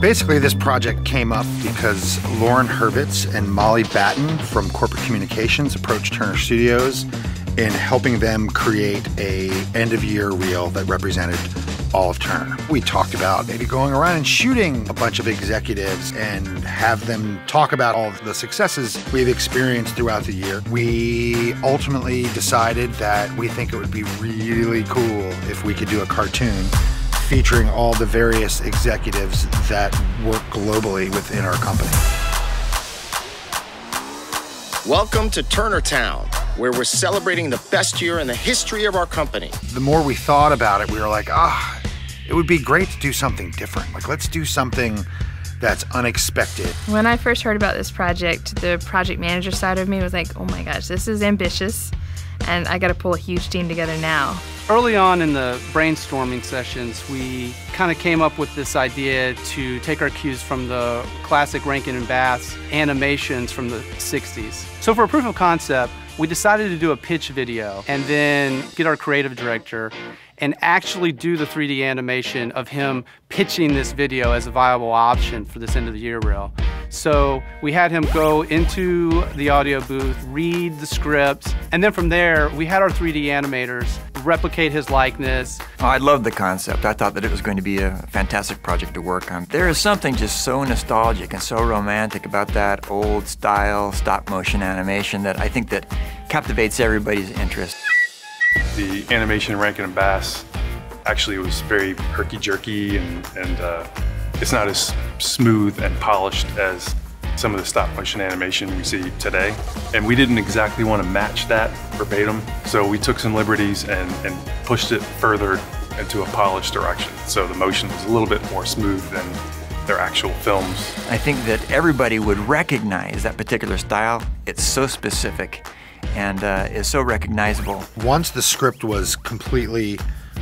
Basically, this project came up because Lauren Hurwitz and Molly Batten from Corporate Communications approached Turner Studios in helping them create a end of year reel that represented all of Turner. We talked about maybe going around and shooting a bunch of executives and have them talk about all the successes we've experienced throughout the year. We ultimately decided that we think it would be really cool if we could do a cartoon featuring all the various executives that work globally within our company. Welcome to Turner Town, where we're celebrating the best year in the history of our company. The more we thought about it, we were like, ah, it would be great to do something different. Like, let's do something that's unexpected. When I first heard about this project, the project manager side of me was like, oh my gosh, this is ambitious, and I got to pull a huge team together now. Early on in the brainstorming sessions, we kind of came up with this idea to take our cues from the classic Rankin and Bass animations from the 60s. So for a proof of concept, we decided to do a pitch video and then get our creative director and actually do the 3D animation of him pitching this video as a viable option for this end of the year reel. So we had him go into the audio booth, read the script, and then from there, we had our 3D animators replicate his likeness. Oh, I loved the concept. I thought that it was going to be a fantastic project to work on. There is something just so nostalgic and so romantic about that old style stop motion animation that I think that captivates everybody's interest. The animation in Rankin and Bass actually was very herky-jerky and, and uh, it's not as smooth and polished as some of the stop motion animation we see today. And we didn't exactly want to match that verbatim, so we took some liberties and, and pushed it further into a polished direction. So the motion was a little bit more smooth than their actual films. I think that everybody would recognize that particular style. It's so specific and uh, is so recognizable. Once the script was completely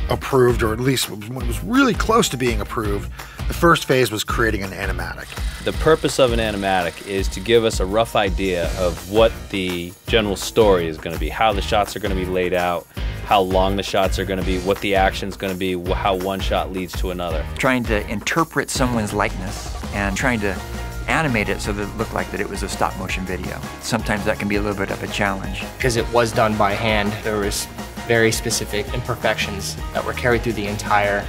approved, or at least when it was really close to being approved, the first phase was creating an animatic. The purpose of an animatic is to give us a rough idea of what the general story is going to be, how the shots are going to be laid out, how long the shots are going to be, what the action is going to be, how one shot leads to another. Trying to interpret someone's likeness and trying to animate it so that it looked like that it was a stop motion video. Sometimes that can be a little bit of a challenge. Because it was done by hand, there was very specific imperfections that were carried through the entire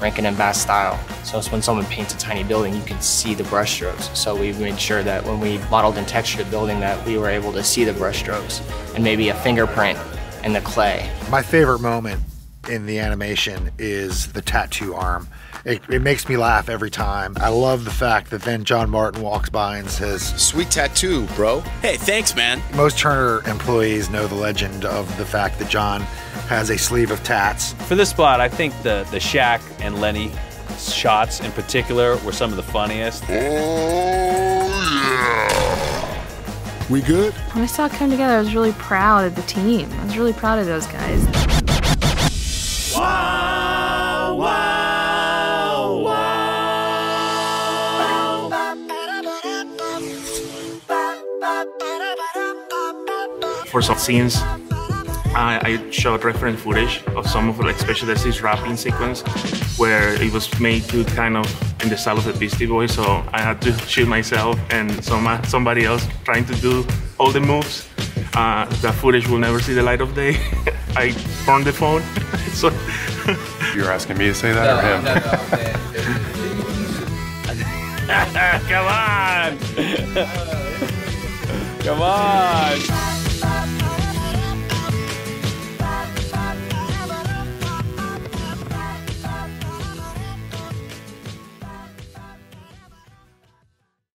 Rankin and Bass style. So when someone paints a tiny building, you can see the brushstrokes. So we made sure that when we modeled and textured the building that we were able to see the brushstrokes and maybe a fingerprint in the clay. My favorite moment in the animation is the tattoo arm. It, it, makes me laugh every time. I love the fact that then John Martin walks by and says, Sweet tattoo, bro. Hey, thanks, man. Most Turner employees know the legend of the fact that John has a sleeve of tats. For this spot, I think the, the Shaq and Lenny shots in particular were some of the funniest. Oh, yeah. We good? When I saw it come together, I was really proud of the team. I was really proud of those guys. For some scenes, I, I shot reference footage of some of like especially there's this rapping sequence where it was made to kind of in the style of the Beastie Boys, so I had to shoot myself and some somebody else trying to do all the moves. Uh, that footage will never see the light of day. I burned the phone. so You're asking me to say that no, or him? No, no, Come on! Come on!